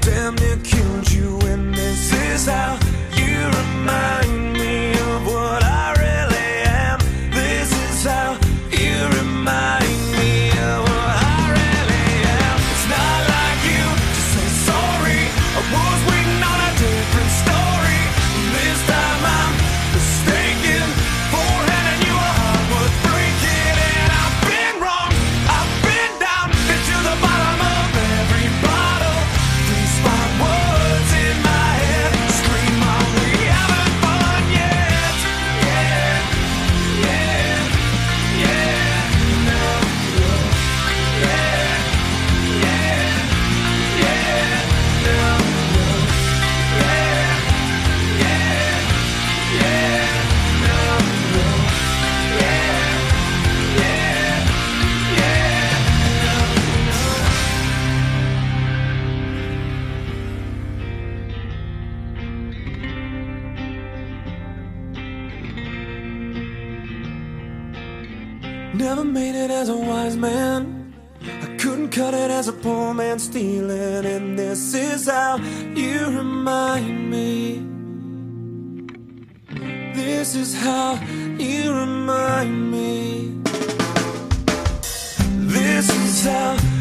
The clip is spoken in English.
damn near Never made it as a wise man. I couldn't cut it as a poor man stealing. And this is how you remind me. This is how you remind me. This is how.